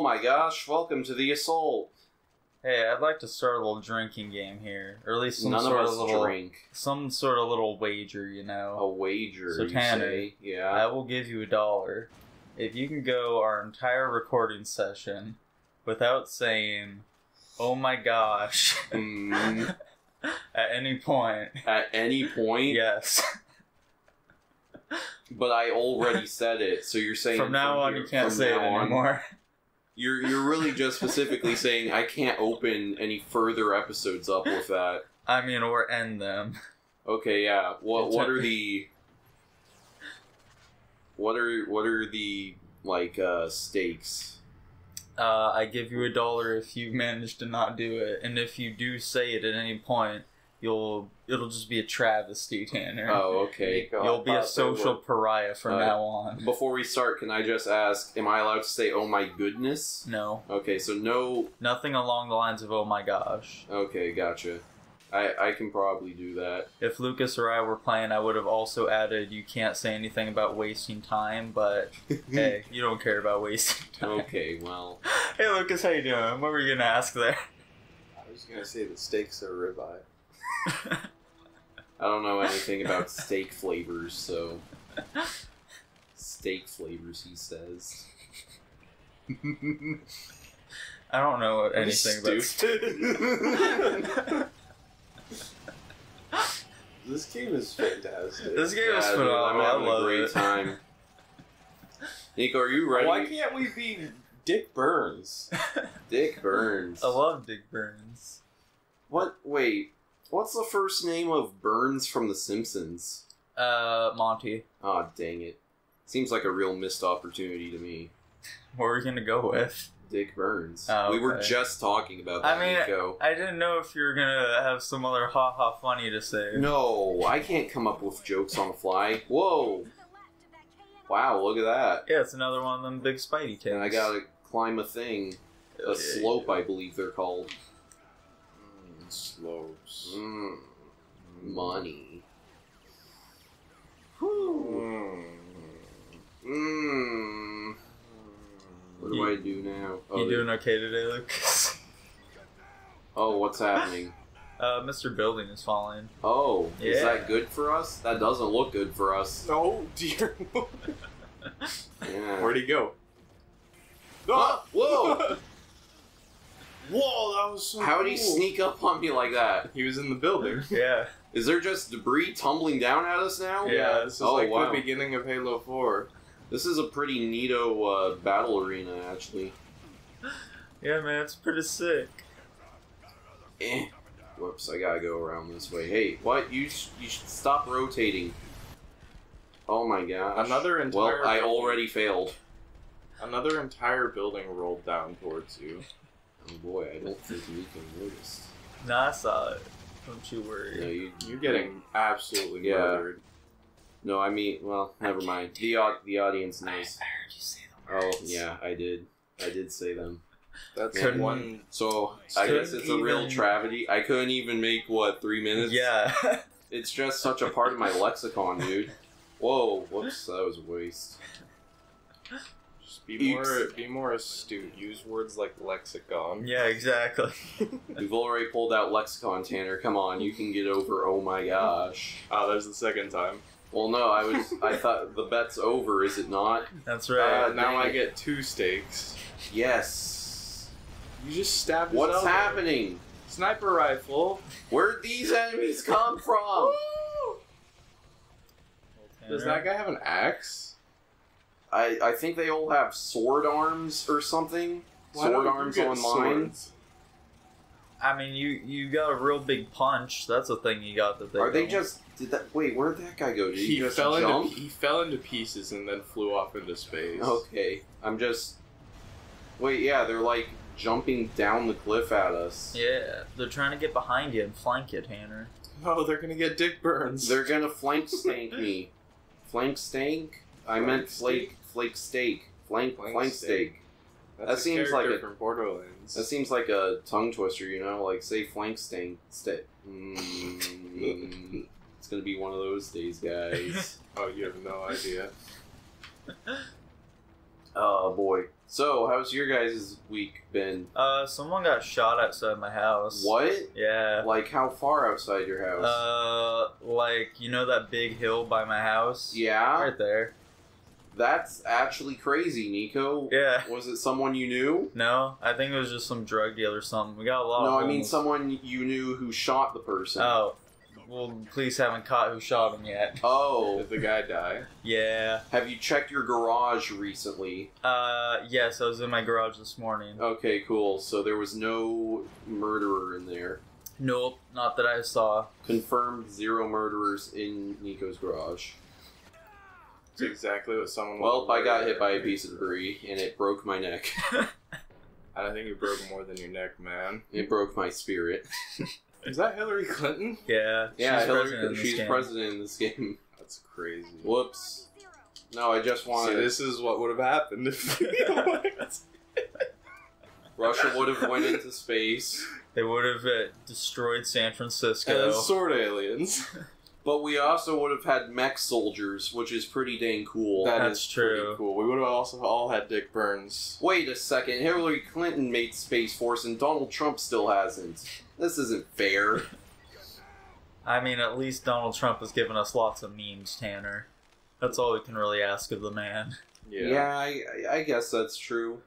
Oh my gosh, welcome to the assault. Hey, I'd like to start a little drinking game here, or at least some None sort of of, little, drink. some sort of little wager. You know. A wager, So Tanner, say? I will give you a dollar if you can go our entire recording session without saying, "Oh my gosh," Mm, at any point. at any point, Yes. but I already said it, so you're saying From now on, here- you can't say it on- anymore. You're you're really just specifically saying I can't open any further episodes up with that. I mean, or end them. Okay, yeah. What It's what a- are the what are what are the like uh stakes? Uh, I give you a dollar if you manage to not do it, and if you do say it at any point, you'll it'll just be a travesty, Tanner. Oh, okay. Nico, You'll be a social pariah from Uh, now on. Before we start, can I just ask, am I allowed to say oh my goodness? No, Okay, so no nothing along the lines of "Oh my gosh." okay, gotcha. I I can probably do that. If Lucas or I were playing, I would have also added, "You can't say anything about wasting time." But hey, you don't care about wasting time. okay, well. Hey, Lucas, how you doing? What were you gonna ask there? I was gonna say the steaks are ribeye. I don't know anything about steak flavors, so steak flavors he says. I don't know anything about. Stupid. this game is fantastic. This game is Yeah, dude, phenomenal. I'm I having love a great it. time. Nico, are you ready? Why can't we be Dick Burns? Dick Burns. I love Dick Burns. What? Wait. What's the first name of Burns from The Simpsons? Uh, Monty, Aw, dang it. Seems like a real missed opportunity to me. what are we gonna go with? Dick Burns. Oh, We were just talking about that, I mean, Nico. I didn't know if you were gonna have some other ha ha funny to say. No, I can't come up with jokes on the fly. Whoa! Wow, look at that. Yeah, it's another one of them big Spidey kids. And I gotta climb a thing. A slope. I believe they're called. Mm, slopes. Mm, money. Mm. Mmm. What do You- I do now? Oh, You doing okay today, Lucas? oh, what's happening? Uh, Mr. Building is falling. Oh, is that good for us? That doesn't look good for us. Oh dear. Yeah. Where'd he go? Ah, whoa! Whoa, that was so How'd he sneak up on me like that? He was in the building. Yeah. Is there just debris tumbling down at us now? Yeah. this is Oh, like wow. the beginning of Halo 4. This is a pretty neato uh, battle arena, actually. Yeah, man, it's pretty sick. Eh. Whoops, I gotta go around this way. Hey, what? You, sh- you should stop rotating. Oh my gosh. Another entire Well, I building. already failed. Another entire building rolled down towards you. Oh boy, I don't think Nico noticed. Nah, I saw it. Don't you No, worry. you, You're getting absolutely Yeah. murdered. no, I mean, well, never mind. The au- the audience I, I heard you say the oh, words. Oh yeah, I did. I did say them. That's Couldn't- one. So I guess it's a real even- tragedy. I couldn't even make what three minutes. Yeah. It's just such a part of my lexicon, dude. Whoa, whoops, that was a waste. Just be Eeps. more, be more astute. Use words like lexicon. yeah, exactly. We've already pulled out lexicon, Tanner. Come on, you can get over. Oh my gosh. Ah, there's the second time. Well, no, I was. I thought the bet's over. Is it not? That's Uh, right. now I get two stakes. Yes. You just stabbed. his What's elbow. happening? Sniper rifle. Where'd these enemies come from? Does that guy have an axe? I I think they all have sword arms or something. Why sword arms get on mine. I mean, you you got a real big punch. That's a thing you got that they. Are they don't. just? Did that? Wait, where did that guy go? Did he, He just fell jump? into he fell into pieces and then flew off into space. Okay, I'm just. Wait, yeah, they're like jumping down the cliff at us. Yeah, they're trying to get behind you and flank you, Tanner. Oh, they're gonna get dick burns. They're gonna flank stank me. Flank stank? I meant flake flake steak. Flank Flank flank, steak. steak. That's that a seems like a- from Borderlands. That seems like a tongue twister, you know? Like say flank stank steak. Mm, it's gonna be one of those days, guys. oh, you have no idea. Oh boy. So, how's your guys' week been? Uh, someone got shot outside my house. What? Yeah. Like how far outside your house? Uh, like you know that big hill by my house? yeah, Right there. That's actually crazy, Nico. Yeah. Was it someone you knew? No, I think it was just some drug deal or something. We got a lot. No, I mean someone you knew who shot the person. Oh, well, police haven't caught who shot him yet. Oh. Did the guy die? Yeah. Have you checked your garage recently? Uh, yes, I was in my garage this morning. Okay, cool. So there was no murderer in there. Nope, not that I saw. Confirmed zero murderers in Nico's garage. It's exactly what someone. Well, I got hit by a piece of debris and it broke my neck. I don't think you broke more than your neck, man. It broke my spirit. Is that Hillary Clinton? Yeah. Yeah, she's Hillary, president in this she's game. president in this game. That's crazy. Whoops. No, I just See, wanted. this is what would have happened if Russia would have went into space, They would have uh, destroyed San Francisco. and sword aliens. But we also would have had mech soldiers, which is pretty dang cool. That That's is true. pretty cool. We would have also all had Dick Burns. Wait a second, Hillary Clinton made Space Force and Donald Trump still hasn't. This isn't fair. I mean, at least Donald Trump has given us lots of memes, Tanner. That's all we can really ask of the man. Yeah, I, I guess that's true.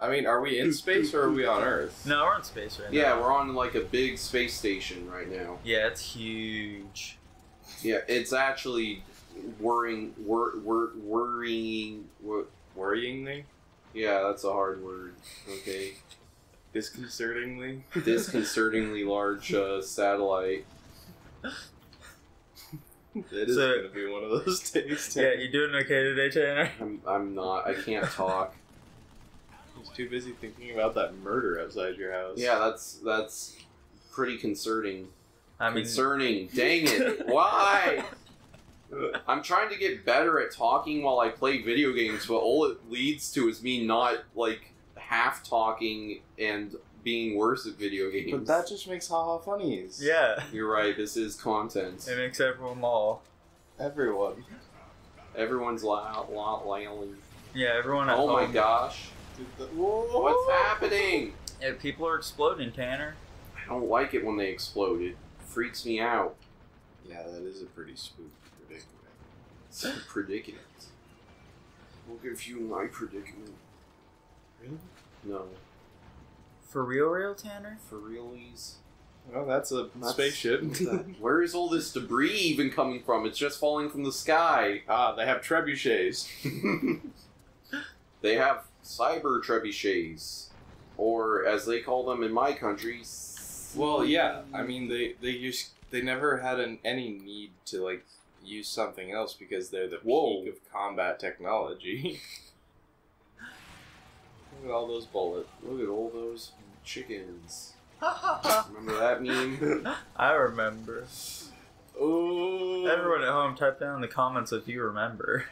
I mean, are we in space or are we on Earth? No, we're in space right now. Yeah, we're on like a big space station right now. Yeah, it's huge. Yeah, it's actually worrying, wor, wor, worrying. Wor, Worryingly? yeah, that's a hard word. Okay, Disconcertingly? disconcertingly large uh, satellite. It is So- going to be one of those days. Yeah, you doing okay today, Tanner? I'm, I'm not. I can't talk. He's too busy thinking about that murder outside your house. Yeah, that's that's pretty concerning. I mean, Concerning. Dang it! Why? I'm trying to get better at talking while I play video games, but all it leads to is me not like half talking and being worse at video games. But that just makes haha funnies. yeah, You're right. This is content. it makes everyone all. Everyone. Everyone's loud, loud, loudly. Yeah, everyone at Oh my home. gosh! What's happening? Yeah, people are exploding, Tanner. I don't like it when they explode. It freaks me out. Yeah, that is a pretty spooky predicament. It's a predicament. We'll give you my predicament. Really? No, For real, real, Tanner? for realies. Well, that's a That's- spaceship. Where is all this debris even coming from? It's just falling from the sky. ah, they have trebuchets. they have cyber trebuchets, or as they call them in my country. Well, yeah. I mean, they they use they never had an, any need to like use something else because they're the Whoa. peak of combat technology. Look at all those bullets. Look at all those chickens. Remember that meme? I remember. Oh, Everyone at home, type down in the comments if you remember.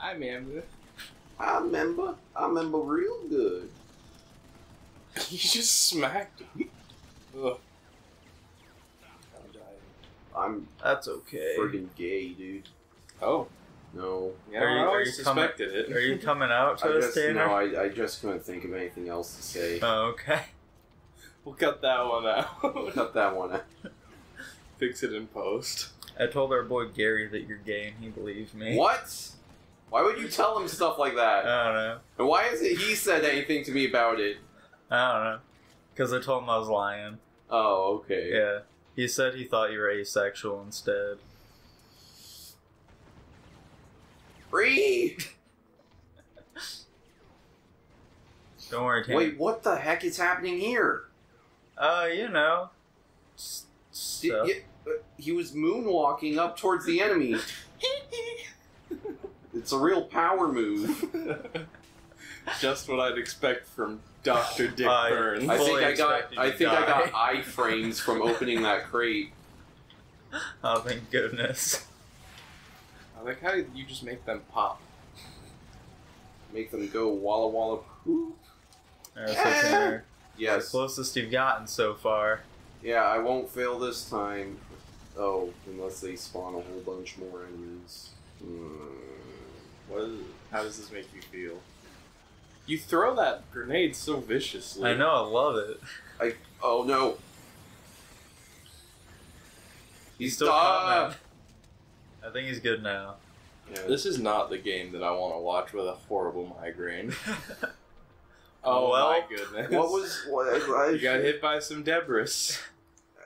I remember. I remember. I remember real good. you just smacked him. Ugh. I'm dying. I'm That's okay. friggin' gay, dude. Oh, No. yeah, Are you- I are always you coming- suspected it. Are you coming out to I us, just Tanner? no, I, I just couldn't think of anything else to say. Oh, okay. We'll cut that one out. Cut that one out. Fix it in post. I told our boy Gary that you're gay and he believed me. What? Why would you tell him stuff like that? I don't know. And why hasn't he said anything to me about it? I don't know. Because I told him I was lying. Oh, okay. Yeah. He said he thought you were asexual instead. Free! Don't worry, Tanner. Wait, what the heck is happening here? Uh, you know. Did- uh, he was moonwalking up towards the enemy. It's a real power move. Just what I'd expect from Dr. Dick I- Burns. I think I got. expected I you think to I got die. iframes from opening that crate. Oh, thank goodness. I like how you just make them pop. Make them go walla walla poop. Alright, so Tanner. The closest you've gotten so far. Yeah, I won't fail this time. Oh, unless they spawn a whole bunch more enemies. Hmm. What is, how does this make you feel? You throw that grenade so viciously. I know, I love it. I. Oh no. He's still stuck. coming. I think he's good now. Yeah. This is not the game that I want to watch with a horrible migraine. Oh Well, my goodness. What was what? I, You got hit by some debris.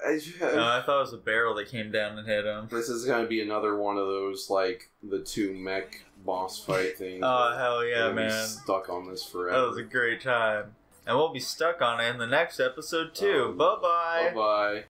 I, no, I thought it was a barrel that came down and hit him. this is gonna be another one of those like the two mech boss fight things. Oh hell yeah, man! Stuck on this forever. That was a great time, and we'll be stuck on it in the next episode too. Um, bye bye. Bye bye.